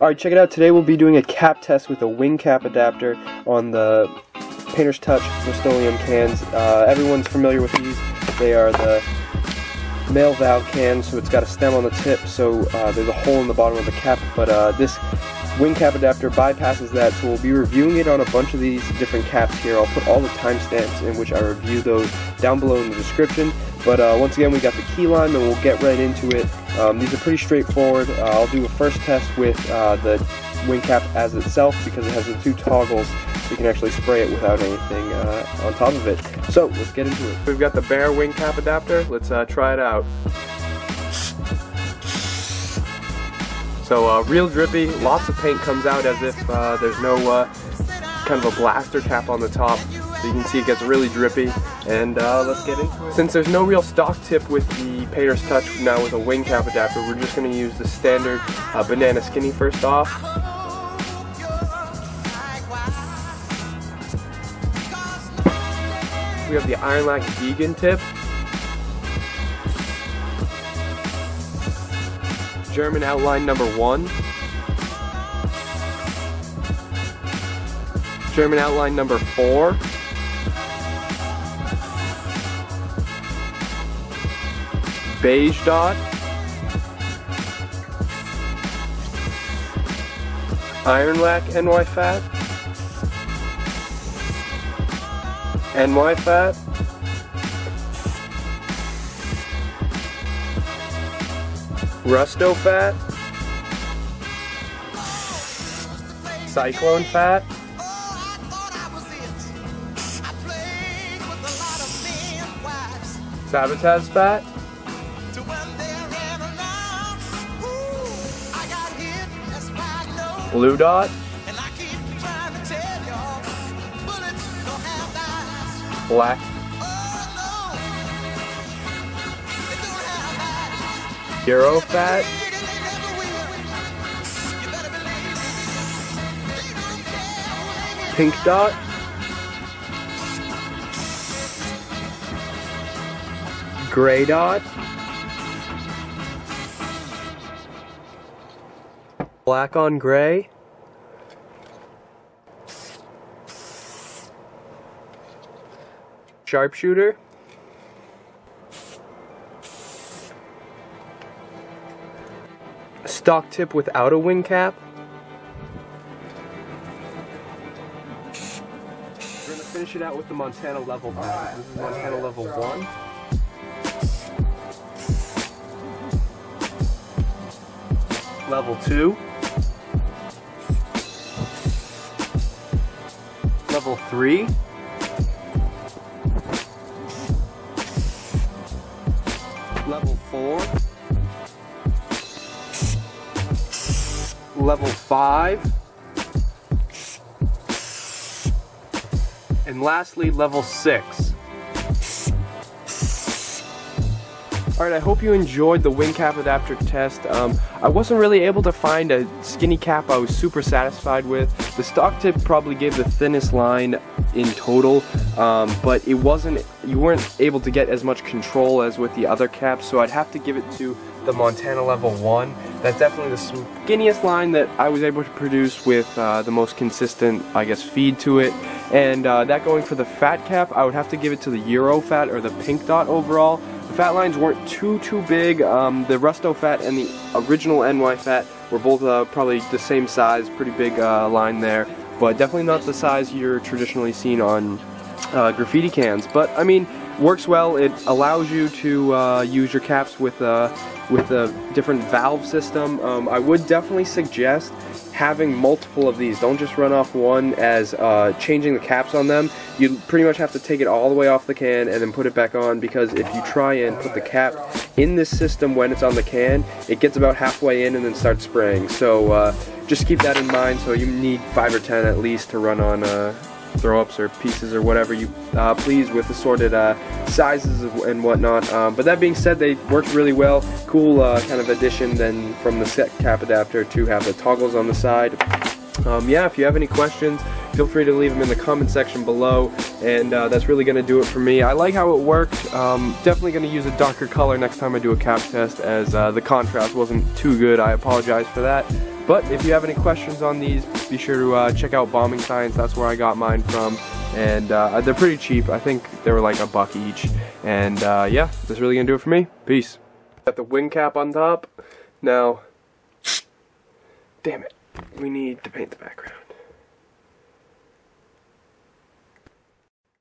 Alright, check it out. Today we'll be doing a cap test with a wing cap adapter on the Painter's Touch Rust-Oleum cans. Uh, everyone's familiar with these. They are the male valve cans, so it's got a stem on the tip, so uh, there's a hole in the bottom of the cap, but uh, this wing cap adapter bypasses that, so we'll be reviewing it on a bunch of these different caps here. I'll put all the timestamps in which I review those down below in the description. But uh, once again, we got the key lime and we'll get right into it. Um, these are pretty straightforward. Uh, I'll do a first test with uh, the wing cap as itself because it has the two toggles you can actually spray it without anything uh, on top of it. So let's get into it. We've got the bare wing cap adapter. Let's uh, try it out. So uh, real drippy, lots of paint comes out as if uh, there's no kind of a blaster cap on the top. So you can see it gets really drippy and uh, let's get into it. Since there's no real stock tip with the Painter's Touch now with a wing cap adapter, we're just going to use the standard uh, banana skinny first off. We have the Ironlak vegan tip. German outline number one. German outline number four. Beige dot. Ironlak NY Fat. NY Fat. Rusto Fat. Cyclone Fat. Sabotage Fat. Blue Dot. Black. Euro Fat. Pink Dot. Gray Dot. Black on gray. Sharpshooter. Stock tip without a wing cap. We're gonna finish it out with the Montana level pack. This is Montana level one. Level two. Level three. Level four. Level five. And lastly, level six. Alright, I hope you enjoyed the wing cap adapter test. Um, I wasn't really able to find a skinny cap I was super satisfied with. The stock tip probably gave the thinnest line in total, um, but it wasn't, you weren't able to get as much control as with the other caps, so I'd have to give it to the Montana Level 1. That's definitely the skinniest line that I was able to produce with uh, the most consistent, I guess, feed to it. And uh, that going for the fat cap, I would have to give it to the Euro Fat or the Pink Dot overall. Fat lines weren't too, too big. Um, the Rusto Fat and the original NY Fat were both uh, probably the same size, pretty big uh, line there, but definitely not the size you're traditionally seen on uh, graffiti cans. But, I mean, works well. It allows you to uh, use your caps with a, with a different valve system. Um, I would definitely suggest having multiple of these. Don't just run off one as uh, changing the caps on them. You pretty much have to take it all the way off the can and then put it back on because if you try and put the cap in this system when it's on the can, it gets about halfway in and then starts spraying. So uh, just keep that in mind. So you need 5 or 10 at least to run on uh, throw-ups or pieces or whatever you uh, please with assorted uh, sizes and whatnot. Um, but that being said, they worked really well. Cool uh, kind of addition then from the set cap adapter to have the toggles on the side. Um, yeah, if you have any questions, feel free to leave them in the comment section below, and uh, that's really going to do it for me. I like how it worked. Um, definitely going to use a darker color next time I do a cap test, as uh, the contrast wasn't too good. I apologize for that. But if you have any questions on these, be sure to uh, check out Bombing Science. That's where I got mine from. And uh, they're pretty cheap. I think they were like a buck each. And uh, yeah, that's really going to do it for me. Peace. Got the wing cap on top. Now, damn it, we need to paint the background.